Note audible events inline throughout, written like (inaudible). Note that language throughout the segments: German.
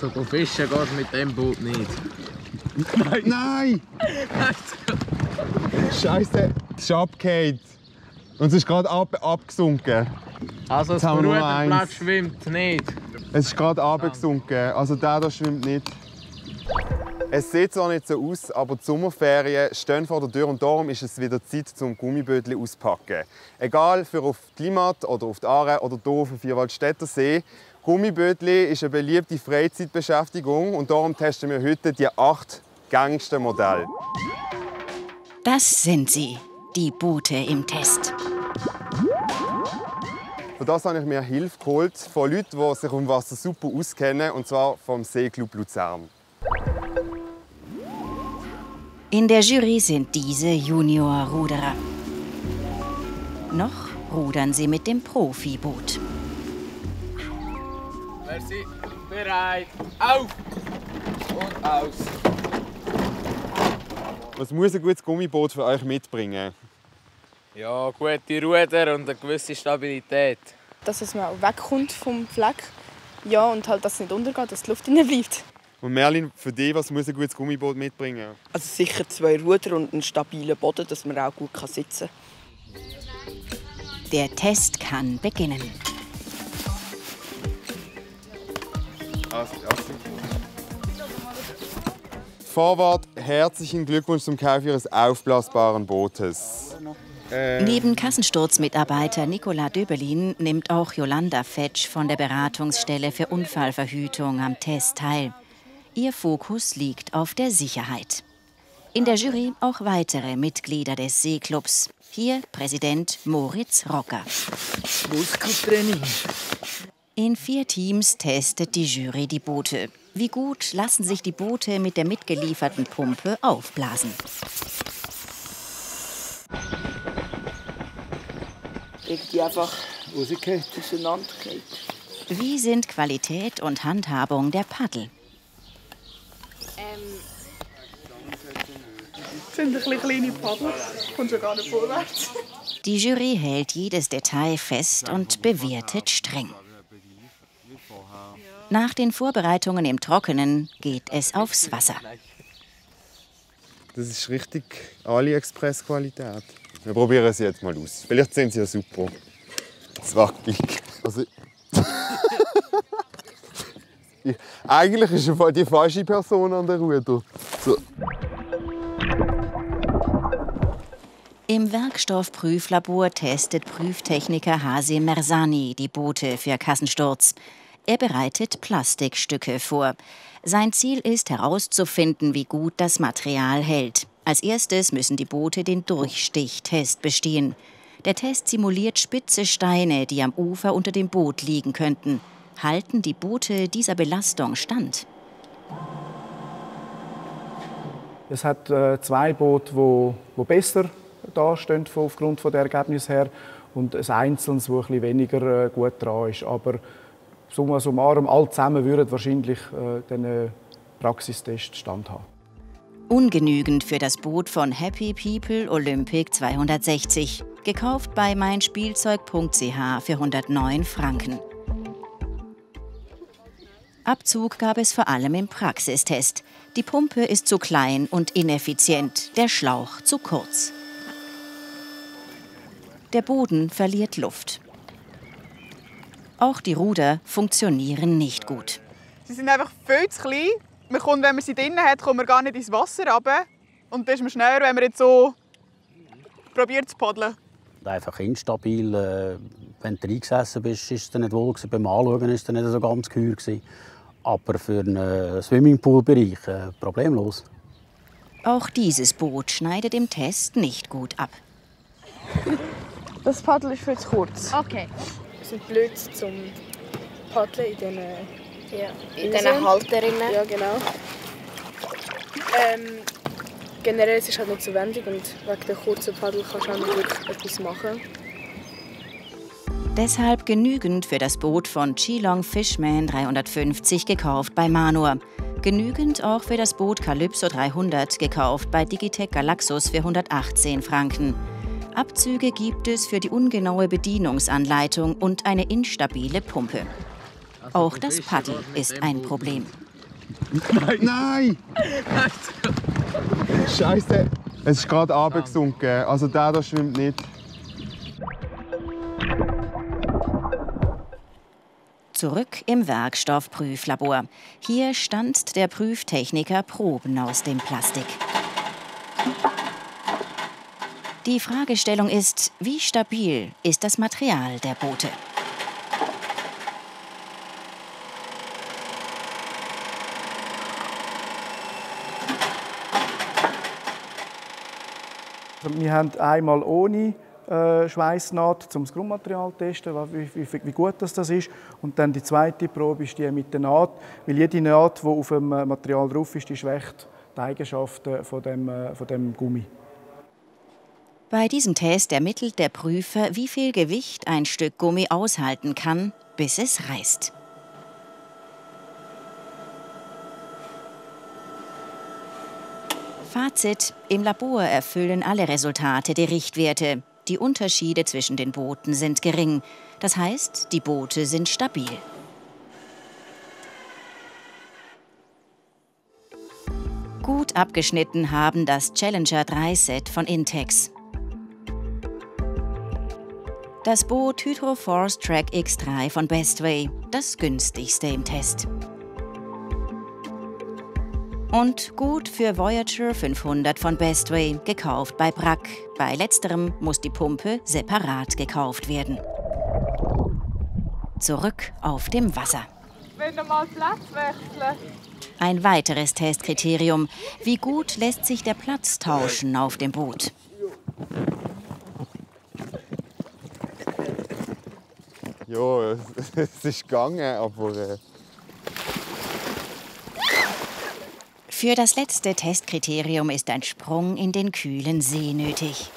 Also go fischen gehst mit dem Boot nicht. Nein! Nein! Scheiße, es ist abgefallen. Und es ist gerade ab, abgesunken. Also das Ruderblatt schwimmt nicht. Es ist gerade abgesunken. Also der da schwimmt nicht. Es sieht zwar nicht so aus, aber die Sommerferien stehen vor der Tür und darum ist es wieder Zeit zum Gummibötli auspacken. Egal für auf die Limmat oder auf die Aare oder hier auf den Vierwaldstätter See. Gummibötli ist eine beliebte Freizeitbeschäftigung und darum testen wir heute die acht gängigsten Modelle. Das sind sie, die Boote im Test. Für das habe ich mir Hilfe geholt von Leuten, die sich um Wasser super auskennen, und zwar vom Seeclub Luzern. In der Jury sind diese Junior-Ruderer. Noch rudern sie mit dem Profiboot. Merci. Bereit. Auf! Und aus. Was muss ein gutes Gummiboot für euch mitbringen? Ja, gute Ruder und eine gewisse Stabilität. dass es mal wegkommt vom Fleck. Ja, und halt, dass es nicht untergeht, dass die Luft drin bleibt. Und Merlin, für dich, was muss ein gutes Gummiboot mitbringen? Also sicher zwei Ruder und einen stabilen Boden, dass man auch gut sitzen kann. Der Test kann beginnen. Vorwart, herzlichen Glückwunsch zum Kauf Ihres aufblasbaren Bootes. Neben Kassensturzmitarbeiter Nicola Döbelin nimmt auch Jolanda Fetsch von der Beratungsstelle für Unfallverhütung am Test teil. Ihr Fokus liegt auf der Sicherheit. In der Jury auch weitere Mitglieder des Seeclubs. Hier Präsident Moritz Rocker. Muskeltraining. In vier Teams testet die Jury die Boote. Wie gut lassen sich die Boote mit der mitgelieferten Pumpe aufblasen? Irgendwie einfach auseinandergeht. Wie sind Qualität und Handhabung der Paddel? Das sind ein bisschen kleine Paddel. Kommt schon gar nicht vorwärts. Die Jury hält jedes Detail fest und bewertet streng. Nach den Vorbereitungen im Trockenen geht es aufs Wasser. Das ist richtig AliExpress-Qualität. Wir probieren es jetzt mal aus. Vielleicht sind sie ja super. Das wackelig. Also, ich, eigentlich ist die falsche Person an der Ruder. So. Im Werkstoffprüflabor testet Prüftechniker Hase Mersani die Boote für Kassensturz. Er bereitet Plastikstücke vor. Sein Ziel ist herauszufinden, wie gut das Material hält. Als erstes müssen die Boote den Durchstichtest bestehen. Der Test simuliert spitze Steine, die am Ufer unter dem Boot liegen könnten. Halten die Boote dieser Belastung stand? Es hat äh, zwei Boote, wo, wo besser dastehen aufgrund von der Ergebnis her und ein einzelnes, das ein weniger äh, gut dran ist. Aber summa summarum, alle zusammen würden wahrscheinlich äh, den Praxistest standhaben. Ungenügend für das Boot von Happy People Olympic 260. Gekauft bei meinspielzeug.ch für 109 Franken. Abzug gab es vor allem im Praxistest. Die Pumpe ist zu klein und ineffizient, der Schlauch zu kurz. Der Boden verliert Luft. Auch die Ruder funktionieren nicht gut. Sie sind einfach viel zu klein. Man kommt, wenn man sie drinnen hat, kommt man gar nicht ins Wasser runter. Und dann ist man schneller, wenn man jetzt so probiert zu paddeln. Einfach instabil. Äh, wenn du reingesessen bist, ist es nicht wohl. Beim Anschauen war es nicht so ganz geheuer. Aber für einen Swimmingpool-Bereich äh, problemlos. Auch dieses Boot schneidet im Test nicht gut ab. Das Paddel ist viel zu kurz. Okay. Wir sind blöd zum Paddeln in diesen Ja. In diesen Halterinnen. Ja, genau. Ähm, generell ist es halt nicht so wendig und wegen der kurzen Paddel kannst du auch nicht wirklich etwas machen. Deshalb genügend für das Boot von Geelong Fishman 350 gekauft bei Manor. Genügend auch für das Boot Calypso 300 gekauft bei Digitec Galaxus für 118 Franken. Abzüge gibt es für die ungenaue Bedienungsanleitung und eine instabile Pumpe. Auch das Paddel ist ein Problem. Nein! Nein! Scheiße! Es ist gerade abgesunken. Also der da schwimmt nicht. Zurück im Werkstoffprüflabor. Hier stanzt der Prüftechniker Proben aus dem Plastik. Die Fragestellung ist, wie stabil ist das Material der Boote? Wir haben einmal ohne äh, Schweißnaht, um das Grundmaterial zu testen, wie, wie, wie, gut das, das ist. Und dann die zweite Probe ist die mit der Naht, weil jede Naht, die auf dem äh, Material drauf ist, die schwächt die Eigenschaften von dem, äh, von dem Gummi. Bei diesem Test ermittelt der Prüfer, wie viel Gewicht ein Stück Gummi aushalten kann, bis es reißt. Fazit: Im Labor erfüllen alle Resultate die Richtwerte. Die Unterschiede zwischen den Booten sind gering. Das heißt, die Boote sind stabil. Gut abgeschnitten haben das Challenger 3 Set von Intex. Das Boot Hydro Force Track X3 von Bestway, das günstigste im Test. Und gut für Voyager 500 von Bestway, gekauft bei Brack. Bei letzterem muss die Pumpe separat gekauft werden. Zurück auf dem Wasser. Wenn wir mal Platz wechseln. Ein weiteres Testkriterium. Wie gut lässt sich der Platz tauschen auf dem Boot? Ja, (laughs) es ist gegangen, aber äh, Für das letzte Testkriterium ist ein Sprung in den kühlen See nötig.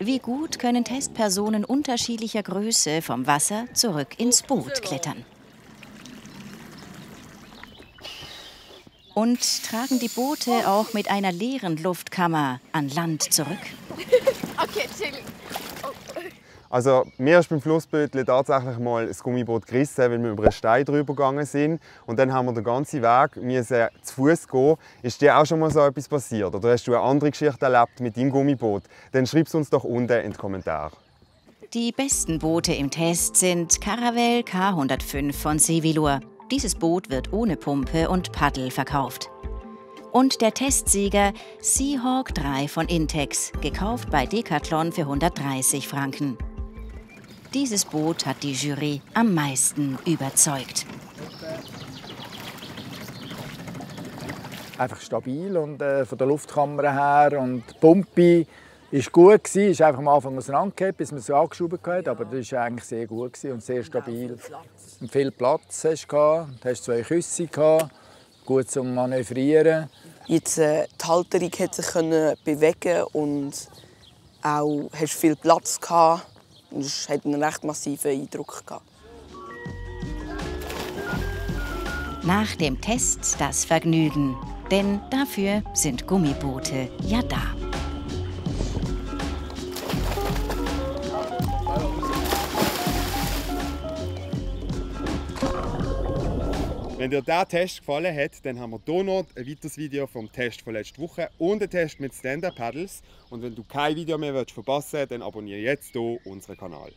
Wie gut können Testpersonen unterschiedlicher Größe vom Wasser zurück ins Boot klettern? Und tragen die Boote auch mit einer leeren Luftkammer an Land zurück? (laughs) Okay, chill. Also mir ist beim Flussbötli tatsächlich mal das Gummiboot gerissen, weil wir über einen Stein drüber gegangen sind. Und dann haben wir den ganzen Weg müssen zu Fuß gehen. Ist dir auch schon mal so etwas passiert? Oder hast du eine andere Geschichte erlebt mit deinem Gummiboot? Dann schreib es uns doch unten in die Kommentare. Die besten Boote im Test sind Caravelle K105 von Sevilur. Dieses Boot wird ohne Pumpe und Paddel verkauft. Und der Testsieger Seahawk 3 von Intex, gekauft bei Decathlon für 130 Franken. Dieses Boot hat die Jury am meisten überzeugt. Einfach stabil und äh, von der Luftkammer her und die Pumpe ist gut gewesen, ist einfach am Anfang auseinandergegangen, bis man es angeschoben hat, aber das war eigentlich sehr gut gewesen und sehr stabil. Und viel Platz hast du gehabt, du hast zwei Küsse gehabt, gut zum Manövrieren. Jetzt, äh, die Halterung hat sich können bewegen und auch hast viel Platz gehabt. Und es hat einen recht massiven Eindruck gehabt. Nach dem Test das Vergnügen, denn dafür sind Gummiboote ja da. Wenn dir dieser Test gefallen hat, dann haben wir hier noch ein weiteres Video vom Test von letzter Woche und einen Test mit Stand-Up-Paddles. Und wenn du kein Video mehr verpassen willst, dann abonniere jetzt hier unseren Kanal.